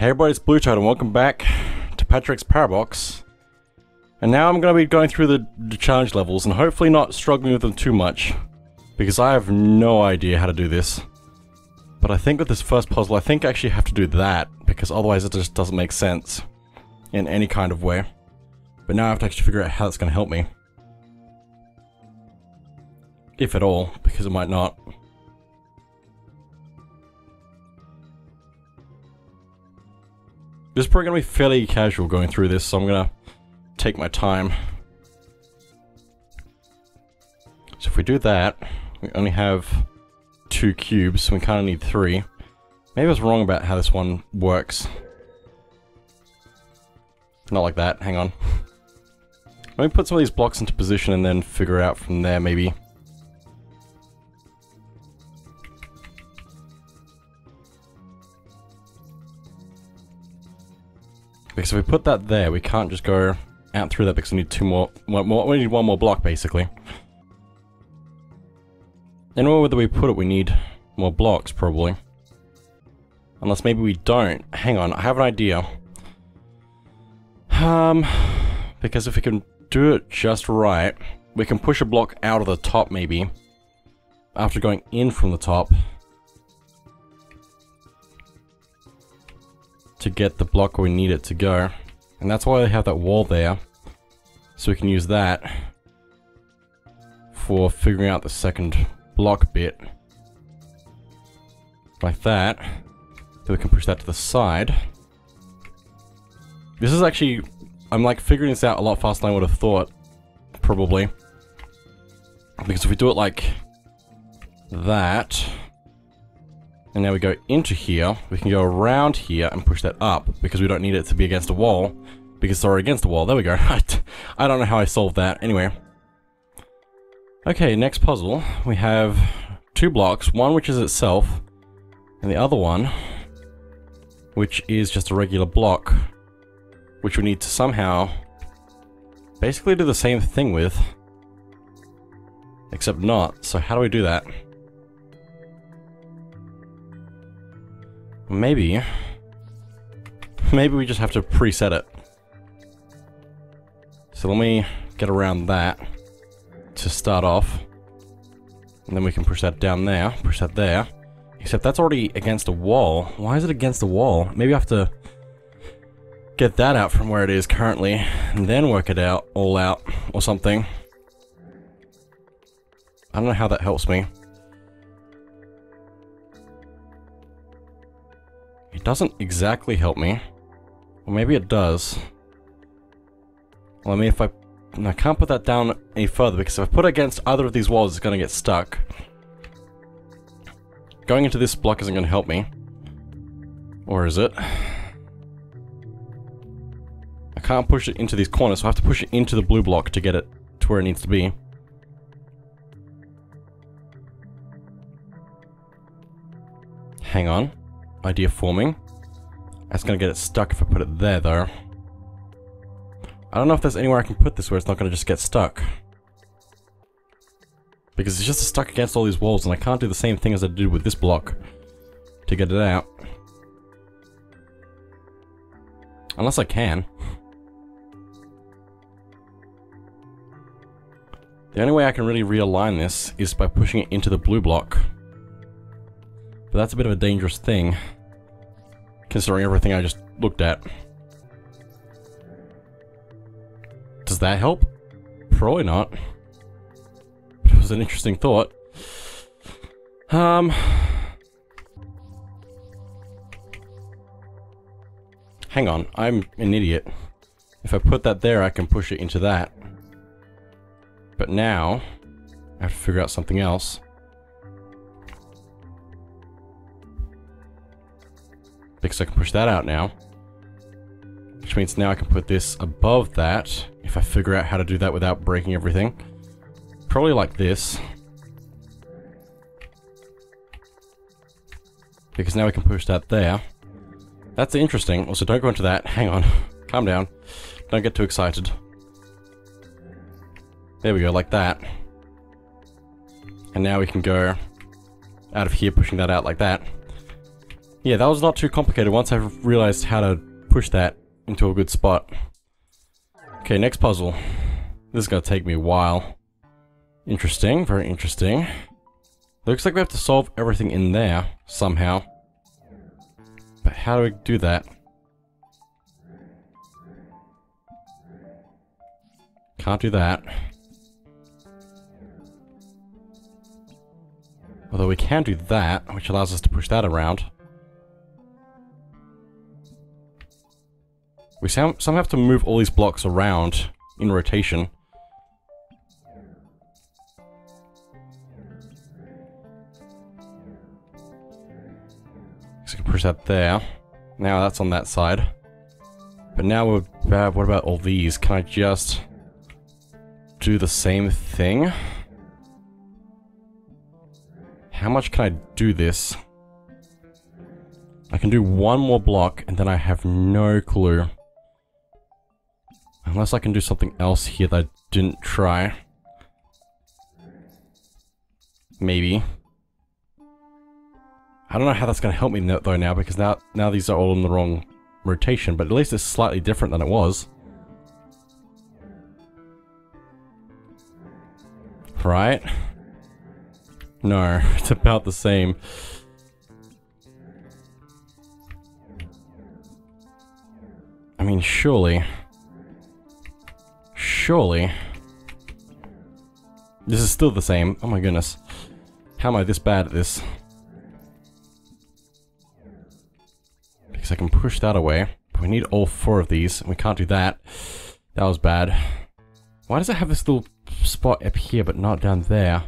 Hey everybody, it's Blue and welcome back to Patrick's Parabox. And now I'm going to be going through the, the challenge levels and hopefully not struggling with them too much. Because I have no idea how to do this. But I think with this first puzzle, I think I actually have to do that, because otherwise it just doesn't make sense in any kind of way. But now I have to actually figure out how that's going to help me. If at all, because it might not. This is probably going to be fairly casual going through this, so I'm going to take my time. So if we do that, we only have two cubes, so we kind of need three. Maybe I was wrong about how this one works. Not like that, hang on. Let me put some of these blocks into position and then figure out from there, maybe. Because if we put that there, we can't just go out through that because we need two more, one more we need one more block basically. Anywhere whether we put it, we need more blocks probably. Unless maybe we don't. Hang on, I have an idea. Um, because if we can do it just right, we can push a block out of the top maybe. After going in from the top. To get the block where we need it to go. And that's why I have that wall there. So we can use that for figuring out the second block bit. Like that. Then we can push that to the side. This is actually... I'm like figuring this out a lot faster than I would have thought. Probably. Because if we do it like that, and now we go into here, we can go around here and push that up, because we don't need it to be against a wall, because already against the wall. There we go. I don't know how I solved that. Anyway. Okay, next puzzle. We have two blocks, one which is itself, and the other one, which is just a regular block, which we need to somehow basically do the same thing with, except not. So how do we do that? Maybe, maybe we just have to preset it. So let me get around that to start off. And then we can push that down there, push that there. Except that's already against a wall. Why is it against a wall? Maybe I have to get that out from where it is currently, and then work it out, all out, or something. I don't know how that helps me. It doesn't exactly help me. Well, maybe it does. Well, I mean, if I... I can't put that down any further, because if I put it against either of these walls, it's going to get stuck. Going into this block isn't going to help me. Or is it? I can't push it into these corners, so I have to push it into the blue block to get it to where it needs to be. Hang on. Idea forming. That's gonna get it stuck if I put it there, though. I don't know if there's anywhere I can put this where it's not gonna just get stuck. Because it's just stuck against all these walls, and I can't do the same thing as I did with this block to get it out. Unless I can. The only way I can really realign this is by pushing it into the blue block. But that's a bit of a dangerous thing, considering everything I just looked at. Does that help? Probably not. But it was an interesting thought. Um... Hang on, I'm an idiot. If I put that there, I can push it into that. But now, I have to figure out something else. Because I can push that out now. Which means now I can put this above that, if I figure out how to do that without breaking everything. Probably like this. Because now we can push that there. That's interesting. Also, don't go into that. Hang on. Calm down. Don't get too excited. There we go, like that. And now we can go out of here, pushing that out like that. Yeah, that was not too complicated once I realized how to push that into a good spot. Okay, next puzzle. This is gonna take me a while. Interesting, very interesting. Looks like we have to solve everything in there, somehow. But how do we do that? Can't do that. Although we can do that, which allows us to push that around. We some somehow have to move all these blocks around in rotation. So we can push that there. Now that's on that side. But now we're bad. What about all these? Can I just do the same thing? How much can I do this? I can do one more block and then I have no clue. Unless I can do something else here that I didn't try. Maybe. I don't know how that's going to help me though now because now now these are all in the wrong rotation, but at least it's slightly different than it was. Right? No, it's about the same. I mean, surely... Surely... This is still the same. Oh my goodness. How am I this bad at this? Because I can push that away. But we need all four of these. We can't do that. That was bad. Why does it have this little spot up here but not down there?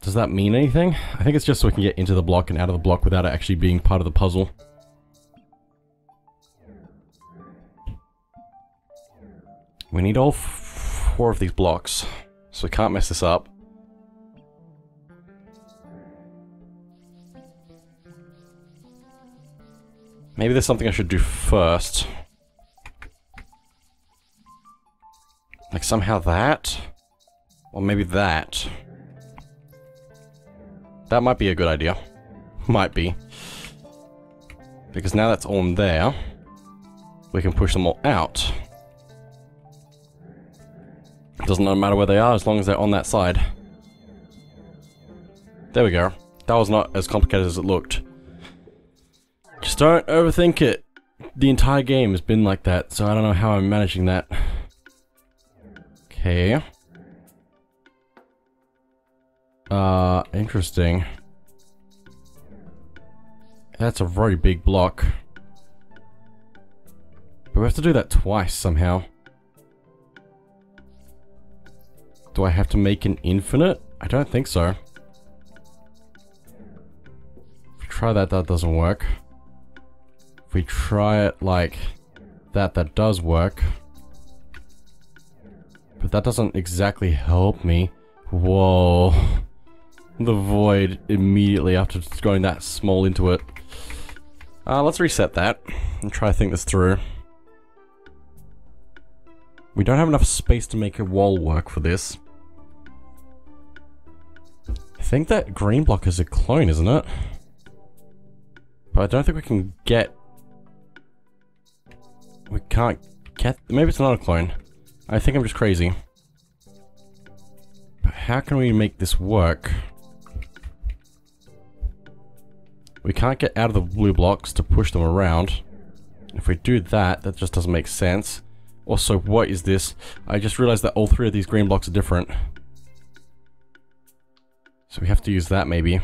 Does that mean anything? I think it's just so we can get into the block and out of the block without it actually being part of the puzzle. We need all four of these blocks, so we can't mess this up. Maybe there's something I should do first. Like somehow that? Or maybe that. That might be a good idea. Might be. Because now that's all in there, we can push them all out. Doesn't matter where they are as long as they're on that side. There we go. That was not as complicated as it looked. Just don't overthink it. The entire game has been like that, so I don't know how I'm managing that. Okay. Uh, interesting. That's a very big block. But we have to do that twice somehow. Do I have to make an infinite? I don't think so. If we try that, that doesn't work. If we try it like that, that does work. But that doesn't exactly help me. Whoa the void immediately after going that small into it. Uh, let's reset that and try to think this through. We don't have enough space to make a wall work for this. I think that green block is a clone, isn't it? But I don't think we can get... We can't get... Maybe it's not a clone. I think I'm just crazy. But how can we make this work? We can't get out of the blue blocks to push them around. If we do that, that just doesn't make sense. Also, what is this? I just realized that all three of these green blocks are different. So we have to use that maybe.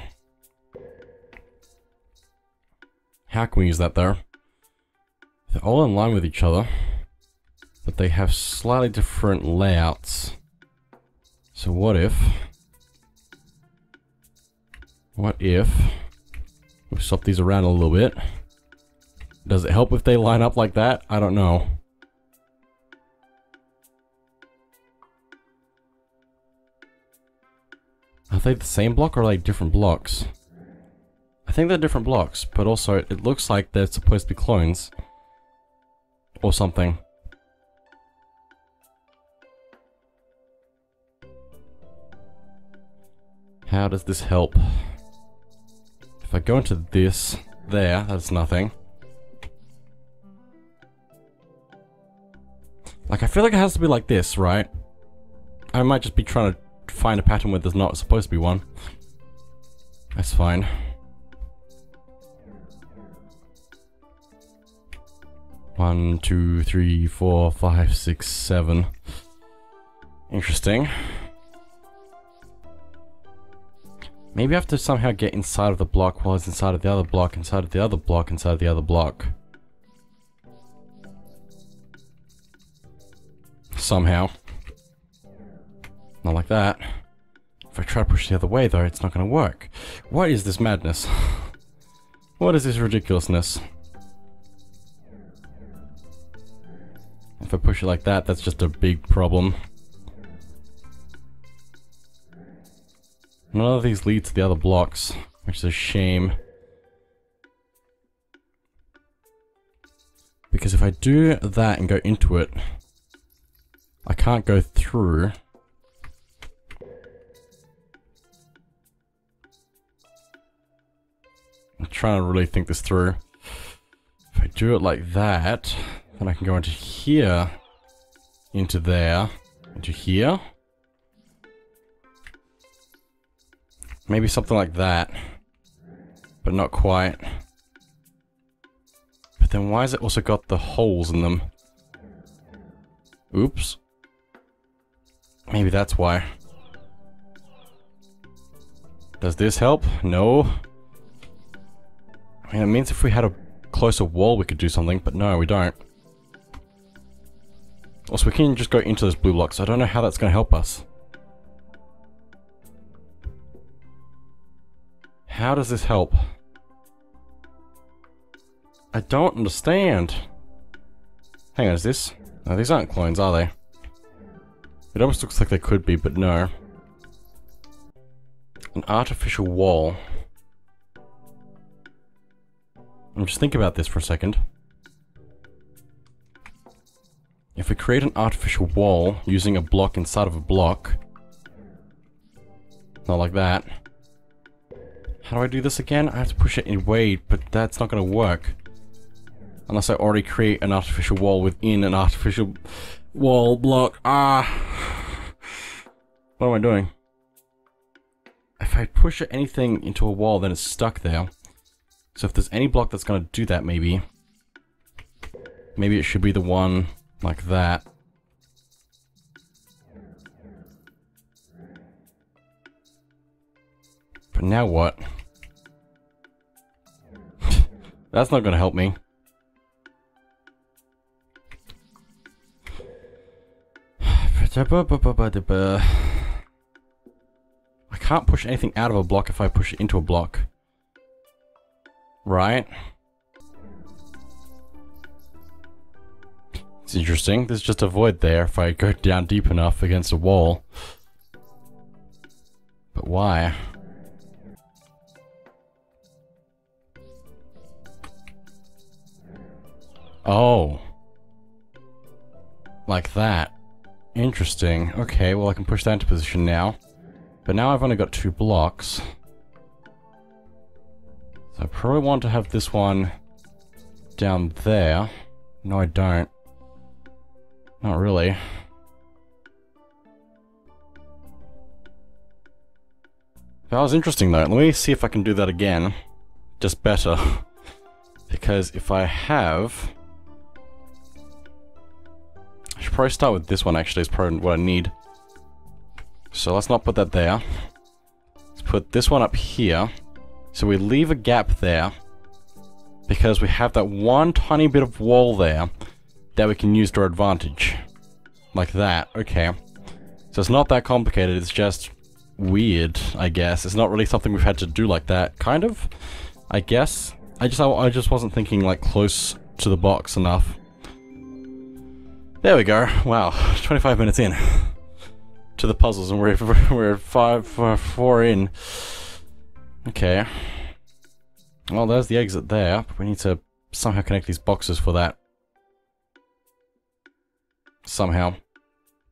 How can we use that though? They're all in line with each other. But they have slightly different layouts. So what if... What if... We swap these around a little bit. Does it help if they line up like that? I don't know. Are they the same block or they different blocks? I think they're different blocks, but also it looks like they're supposed to be clones. Or something. How does this help? If I go into this, there, that's nothing. Like, I feel like it has to be like this, right? I might just be trying to find a pattern where there's not supposed to be one. That's fine. One, two, three, four, five, six, seven. Interesting. Maybe I have to somehow get inside of the block while it's inside of the other block, inside of the other block, inside of the other block. Somehow. Not like that. If I try to push the other way though, it's not gonna work. What is this madness? what is this ridiculousness? If I push it like that, that's just a big problem. None of these lead to the other blocks, which is a shame. Because if I do that and go into it, I can't go through. Trying to really think this through. If I do it like that, then I can go into here, into there, into here. Maybe something like that. But not quite. But then why has it also got the holes in them? Oops. Maybe that's why. Does this help? No. I mean, it means if we had a closer wall we could do something, but no, we don't. Also, we can just go into those blue blocks. I don't know how that's going to help us. How does this help? I don't understand. Hang on, is this? No, these aren't clones, are they? It almost looks like they could be, but no. An artificial wall. Just think about this for a second. If we create an artificial wall using a block inside of a block, not like that, how do I do this again? I have to push it in weight, but that's not going to work. Unless I already create an artificial wall within an artificial wall block. Ah! What am I doing? If I push anything into a wall, then it's stuck there. So if there's any block that's going to do that, maybe... Maybe it should be the one like that. But now what? That's not gonna help me. I can't push anything out of a block if I push it into a block. Right? It's interesting. There's just a void there if I go down deep enough against a wall. But why? Oh. Like that. Interesting. Okay, well I can push that into position now. But now I've only got two blocks. So I probably want to have this one down there. No, I don't. Not really. That was interesting though. Let me see if I can do that again. Just better. because if I have... I should probably start with this one actually, is probably what I need. So let's not put that there. Let's put this one up here. So we leave a gap there. Because we have that one tiny bit of wall there that we can use to our advantage. Like that, okay. So it's not that complicated, it's just weird, I guess. It's not really something we've had to do like that, kind of, I guess. I just, I, I just wasn't thinking like close to the box enough. There we go. Wow, 25 minutes in to the puzzles, and we're we're five uh, four in. Okay. Well, there's the exit there. we need to somehow connect these boxes for that. Somehow.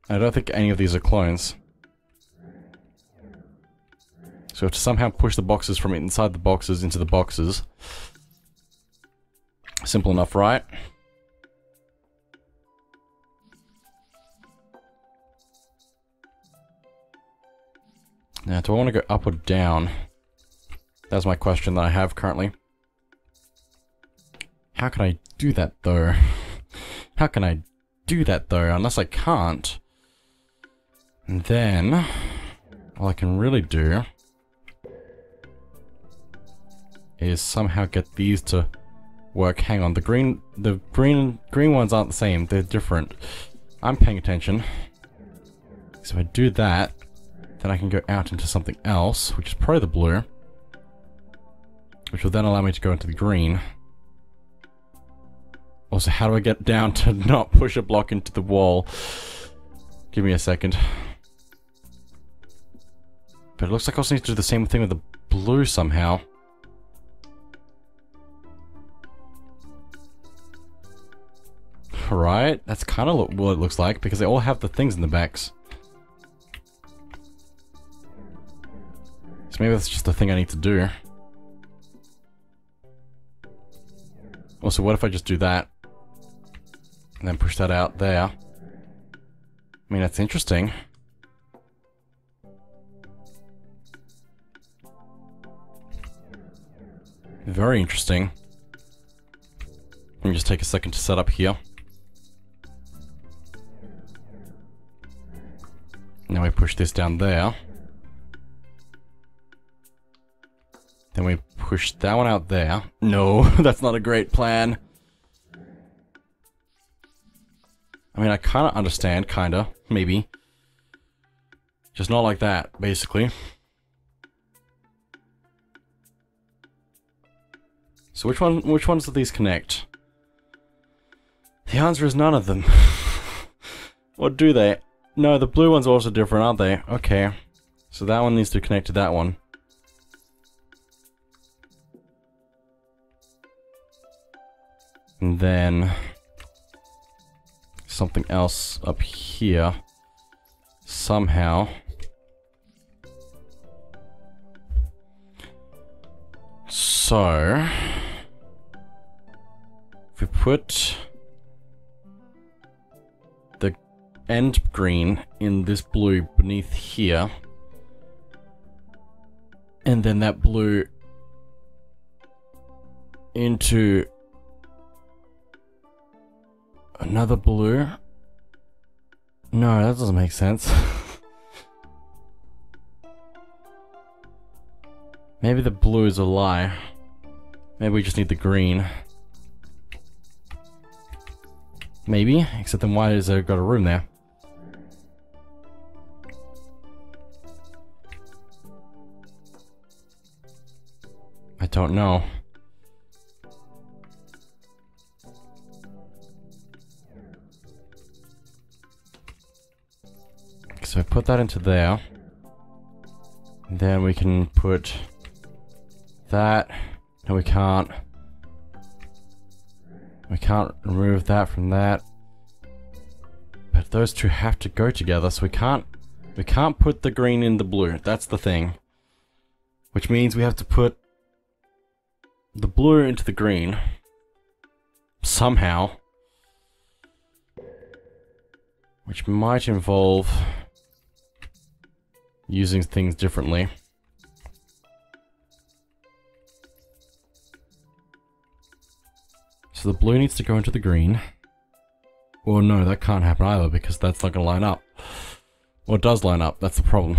I don't think any of these are clones. So we have to somehow push the boxes from inside the boxes into the boxes. Simple enough, right? Now, do I want to go up or down? That's my question that I have currently. How can I do that, though? How can I do that, though? Unless I can't. And then... All I can really do... Is somehow get these to work. Hang on, the green... The green green ones aren't the same. They're different. I'm paying attention. So if I do that, then I can go out into something else, which is probably the blue. Which will then allow me to go into the green. Also, how do I get down to not push a block into the wall? Give me a second. But it looks like I also need to do the same thing with the blue somehow. Right? That's kind of what it looks like, because they all have the things in the backs. So maybe that's just the thing I need to do. Also, what if I just do that? And then push that out there? I mean, that's interesting. Very interesting. Let me just take a second to set up here. Now we push this down there. Then we push that one out there. No, that's not a great plan. I mean, I kind of understand, kind of, maybe. Just not like that, basically. So which one, which ones do these connect? The answer is none of them. what do they? No, the blue ones are also different, aren't they? Okay. So that one needs to connect to that one. And then something else up here somehow. So, if we put the end green in this blue beneath here, and then that blue into Another blue? No, that doesn't make sense. Maybe the blue is a lie. Maybe we just need the green. Maybe, except then why has there got a room there? I don't know. So put that into there. Then we can put that. No, we can't. We can't remove that from that. But those two have to go together, so we can't we can't put the green in the blue. That's the thing. Which means we have to put the blue into the green. Somehow. Which might involve using things differently. So the blue needs to go into the green. Well, no, that can't happen either because that's not going to line up. Well, it does line up. That's the problem.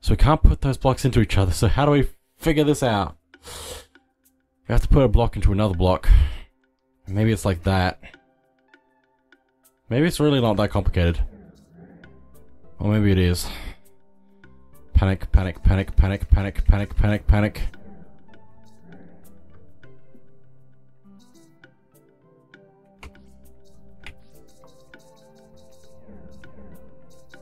So we can't put those blocks into each other. So how do we figure this out? We have to put a block into another block. Maybe it's like that. Maybe it's really not that complicated. Or maybe it is. Panic, panic, panic, panic, panic, panic, panic, panic.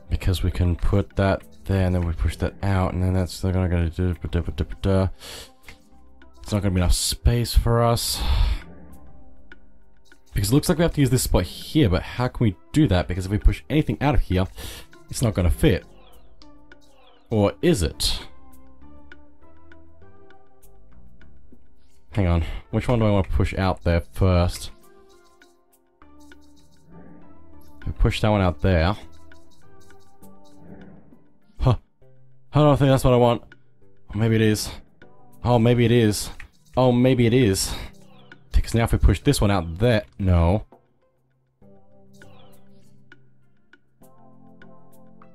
Because we can put that there and then we push that out and then that's still gonna go do it's not gonna be enough space for us. Because it looks like we have to use this spot here, but how can we do that? Because if we push anything out of here, it's not gonna fit. Or is it? Hang on. Which one do I want to push out there first? I push that one out there. Huh. I don't think that's what I want. Oh, maybe it is. Oh, maybe it is. Oh, maybe it is. Because now if we push this one out there... No.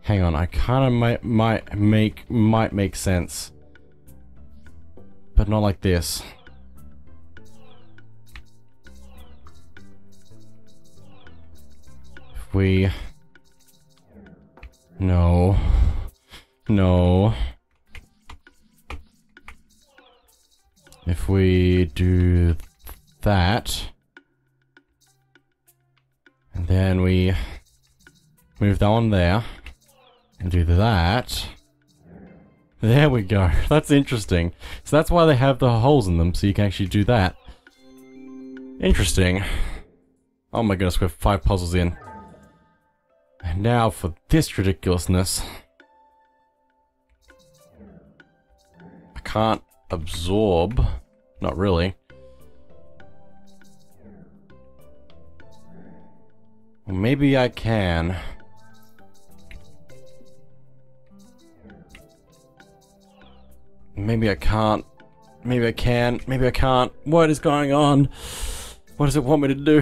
Hang on, I kind of might, might make might make sense. But not like this. If we... No. No. If we do that, and then we move that one there, and do that, there we go. That's interesting. So that's why they have the holes in them, so you can actually do that. Interesting. Oh my goodness, we have five puzzles in. And now for this ridiculousness. I can't absorb. Not really. Maybe I can. Maybe I can't. Maybe I can. Maybe I can't. What is going on? What does it want me to do?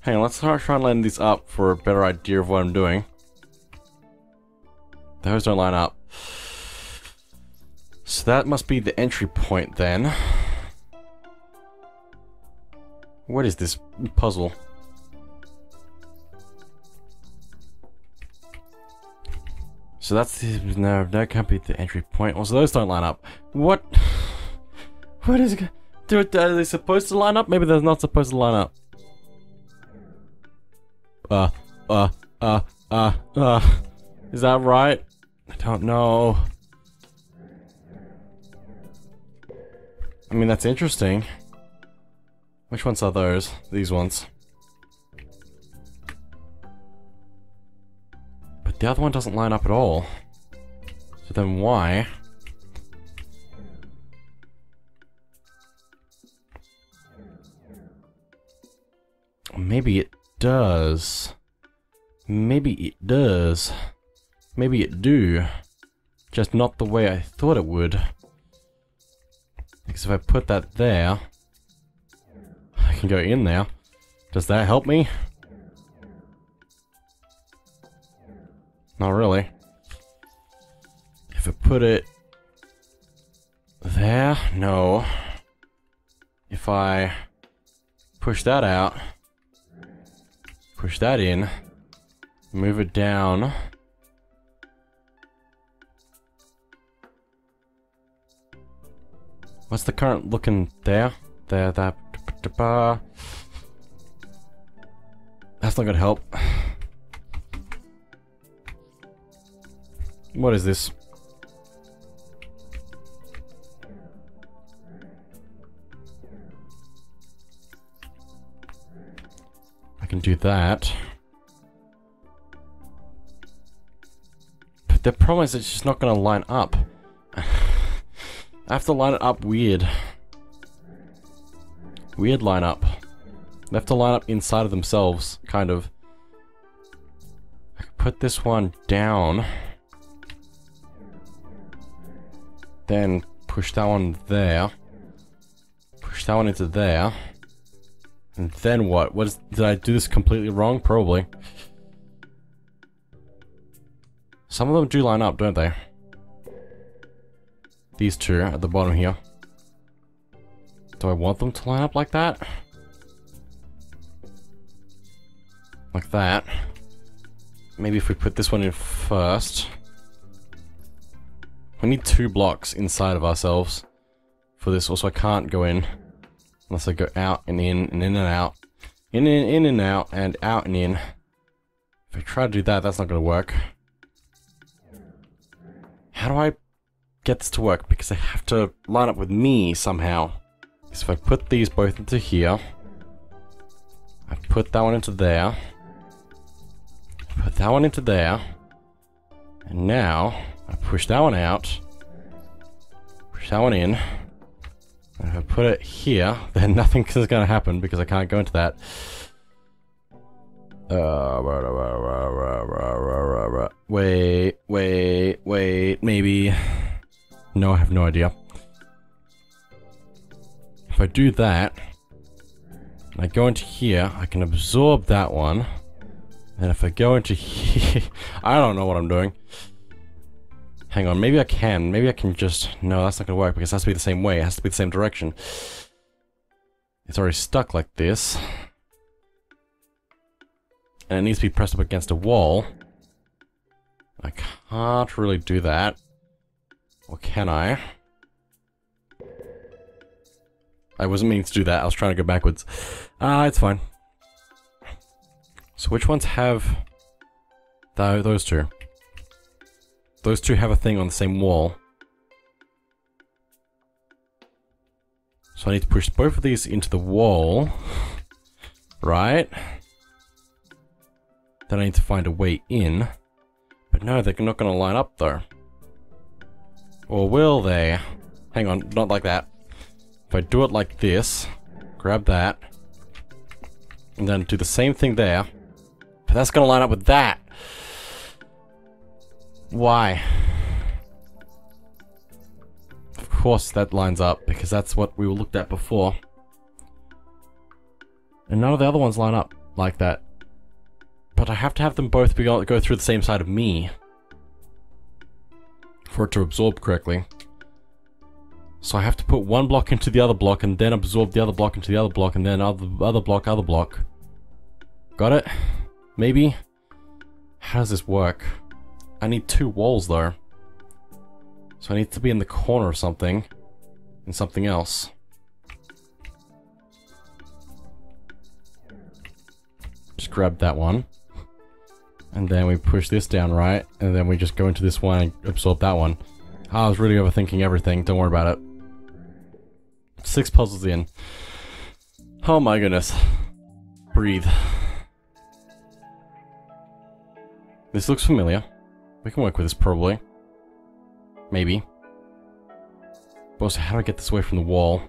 Hang on, let's try and line these up for a better idea of what I'm doing. Those don't line up. So that must be the entry point then. What is this puzzle? So that's the, no, that can't be the entry point. Well, so those don't line up. What? What is, do it, are they supposed to line up? Maybe they're not supposed to line up. Uh, uh, uh, uh, uh, is that right? I don't know. I mean, that's interesting. Which ones are those? These ones. The other one doesn't line up at all. So then why? Maybe it does. Maybe it does. Maybe it do. Just not the way I thought it would. Because if I put that there, I can go in there. Does that help me? Not really. If I put it there, no. If I push that out, push that in, move it down, What's the current looking there? There, that. That's not gonna help. What is this? I can do that. But the problem is it's just not going to line up. I have to line it up weird. Weird line up. They have to line up inside of themselves, kind of. I could put this one down. Then push that one there. Push that one into there. And then what? What is, did I do this completely wrong? Probably. Some of them do line up, don't they? These two at the bottom here. Do I want them to line up like that? Like that. Maybe if we put this one in first. We need two blocks inside of ourselves for this. Also, I can't go in unless I go out and in and in and out. In and in and out and out and in. If I try to do that, that's not going to work. How do I get this to work because I have to line up with me somehow. So if I put these both into here, I put that one into there, put that one into there, and now I push that one out, push that one in, And if I put it here, then nothing is going to happen because I can't go into that. Wait, wait, wait, maybe. No, I have no idea. If I do that, and I go into here, I can absorb that one. And if I go into here, I don't know what I'm doing. Hang on, maybe I can. Maybe I can just... No, that's not going to work because it has to be the same way. It has to be the same direction. It's already stuck like this. And it needs to be pressed up against a wall. I can't really do that. Or can I? I wasn't meaning to do that. I was trying to go backwards. Ah, uh, it's fine. So which ones have th those two? Those two have a thing on the same wall. So I need to push both of these into the wall. Right? Then I need to find a way in. But no, they're not going to line up though. Or will they? Hang on, not like that. If I do it like this, grab that, and then do the same thing there, but that's going to line up with that. Why? Of course that lines up, because that's what we looked at before. And none of the other ones line up like that. But I have to have them both be go through the same side of me. For it to absorb correctly. So I have to put one block into the other block and then absorb the other block into the other block and then other, other block, other block. Got it? Maybe? How does this work? I need two walls though. So I need to be in the corner of something. And something else. Just grab that one. And then we push this down right. And then we just go into this one and absorb that one. Ah, I was really overthinking everything. Don't worry about it. Six puzzles in. Oh my goodness. Breathe. This looks familiar. We can work with this probably. Maybe. But also, how do I get this away from the wall?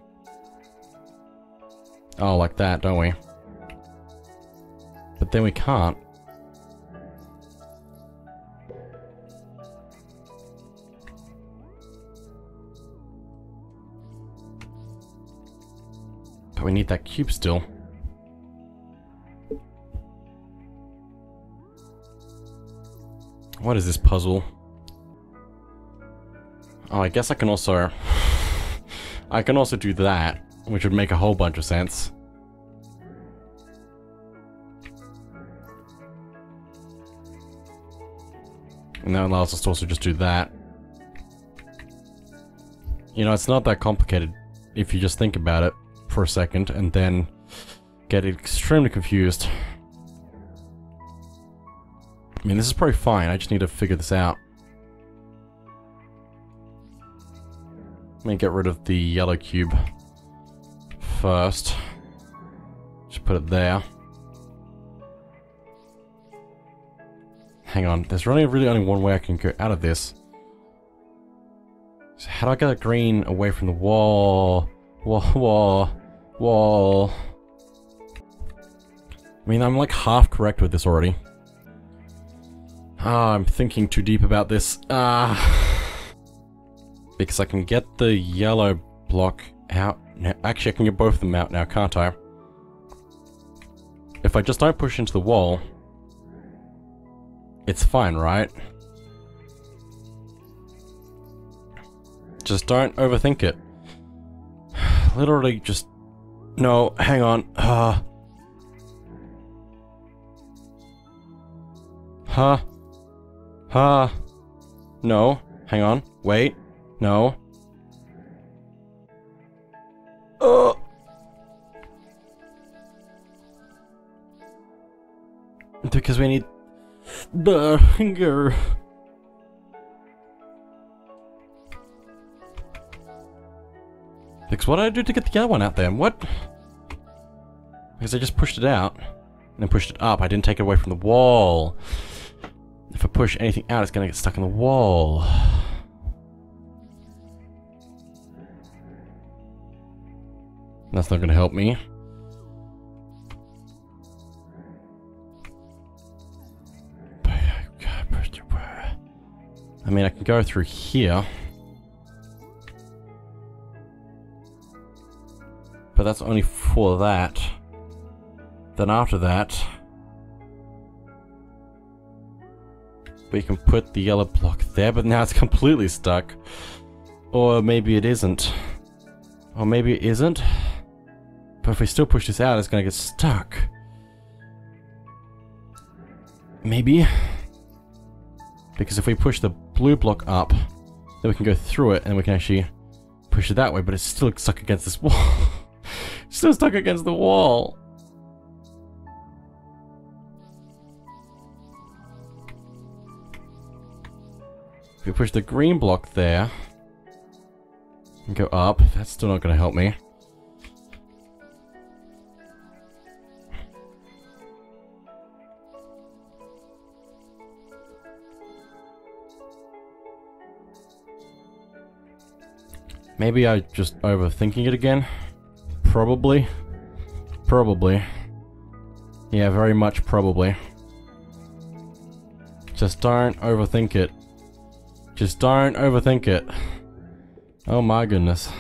Oh, like that, don't we? But then we can't. But we need that cube still. What is this puzzle? Oh, I guess I can also... I can also do that, which would make a whole bunch of sense. And that allows us to also just do that. You know, it's not that complicated if you just think about it for a second and then get extremely confused. I mean, this is probably fine. I just need to figure this out. Let me get rid of the yellow cube first. Just put it there. Hang on, there's really, really only one way I can go out of this. So how do I get the green away from the wall? Wall, wall. Wall. I mean, I'm like half correct with this already. Ah, I'm thinking too deep about this. Ah. Because I can get the yellow block out. Actually, I can get both of them out now, can't I? If I just don't push into the wall, it's fine, right? Just don't overthink it. Literally just no, hang on. Uh. Huh? Huh? No. Hang on. Wait. No. Oh. Because we need the finger. Because what did I do to get the other one out there? What? Because I just pushed it out. And then pushed it up. I didn't take it away from the wall. If I push anything out, it's going to get stuck in the wall. That's not going to help me. I mean, I can go through here. But that's only for that. Then after that... We can put the yellow block there, but now it's completely stuck. Or maybe it isn't. Or maybe it isn't. But if we still push this out, it's gonna get stuck. Maybe. Because if we push the blue block up, then we can go through it and we can actually push it that way, but it's still stuck against this wall. still stuck against the wall. We push the green block there and go up, that's still not going to help me. Maybe I'm just overthinking it again. Probably. Probably. Yeah, very much probably. Just don't overthink it. Just don't overthink it. Oh my goodness.